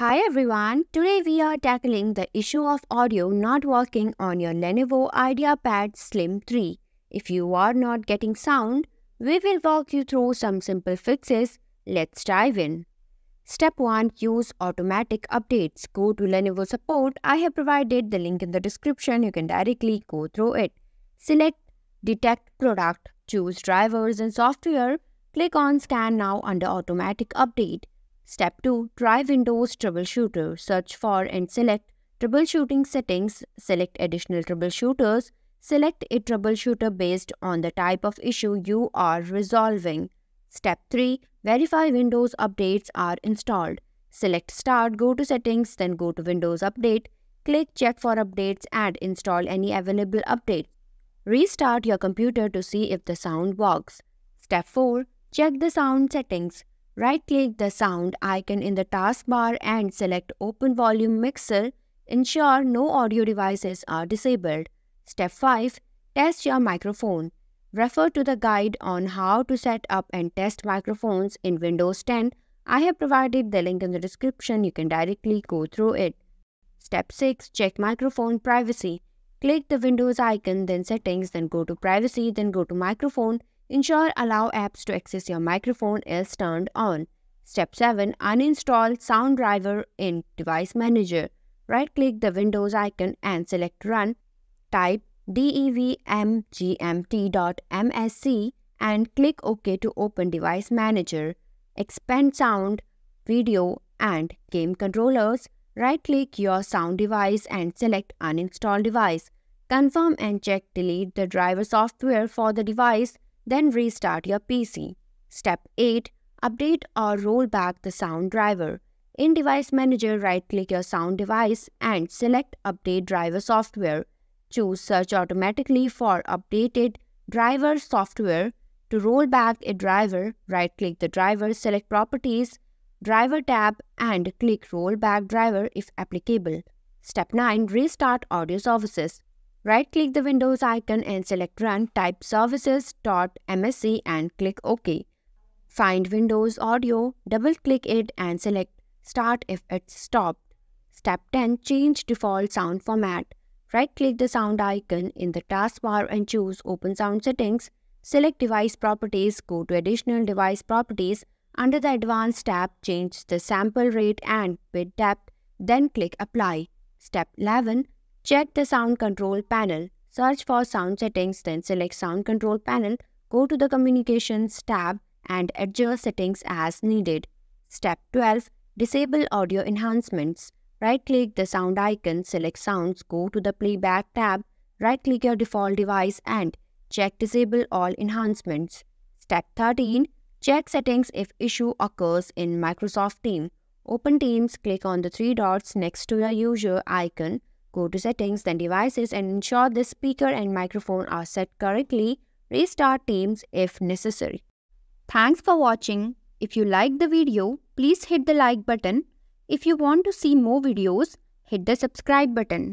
Hi everyone, today we are tackling the issue of audio not working on your Lenovo IdeaPad Slim 3. If you are not getting sound, we will walk you through some simple fixes. Let's dive in. Step 1. Use automatic updates. Go to Lenovo support. I have provided the link in the description. You can directly go through it. Select Detect Product. Choose Drivers and Software. Click on Scan Now under Automatic Update. Step 2. Try Windows Troubleshooter. Search for and select Troubleshooting Settings. Select Additional Troubleshooters. Select a troubleshooter based on the type of issue you are resolving. Step 3. Verify Windows updates are installed. Select Start, go to Settings, then go to Windows Update. Click Check for updates and install any available updates. Restart your computer to see if the sound works. Step 4. Check the sound settings. Right-click the sound icon in the taskbar and select Open Volume Mixer. Ensure no audio devices are disabled. Step 5. Test your microphone. Refer to the guide on how to set up and test microphones in Windows 10. I have provided the link in the description. You can directly go through it. Step 6. Check microphone privacy. Click the Windows icon, then Settings, then go to Privacy, then go to Microphone. Ensure Allow apps to access your microphone is turned on. Step 7. Uninstall Sound Driver in Device Manager. Right-click the Windows icon and select Run. Type devmgmt.msc and click OK to open Device Manager. Expand sound, video and game controllers. Right-click your sound device and select Uninstall device. Confirm and check delete the driver software for the device then restart your PC. Step 8. Update or roll back the sound driver. In Device Manager, right-click your sound device and select Update Driver Software. Choose Search automatically for updated driver software. To roll back a driver, right-click the driver, select Properties, Driver tab and click Roll Back Driver if applicable. Step 9. Restart Audio Services. Right-click the Windows icon and select Run, type services.msc and click OK. Find Windows Audio, double-click it and select Start if it's stopped. Step 10. Change default sound format. Right-click the sound icon in the taskbar and choose Open Sound Settings. Select Device Properties, go to Additional Device Properties. Under the Advanced tab, change the sample rate and bit depth, then click Apply. Step 11. Check the sound control panel. Search for sound settings, then select sound control panel. Go to the communications tab and adjust settings as needed. Step 12. Disable audio enhancements. Right-click the sound icon, select sounds, go to the playback tab, right-click your default device and check disable all enhancements. Step 13. Check settings if issue occurs in Microsoft Teams. Open Teams, click on the three dots next to your user icon Go to settings, then devices and ensure the speaker and microphone are set correctly. Restart Teams if necessary. Thanks for watching. If you like the video, please hit the like button. If you want to see more videos, hit the subscribe button.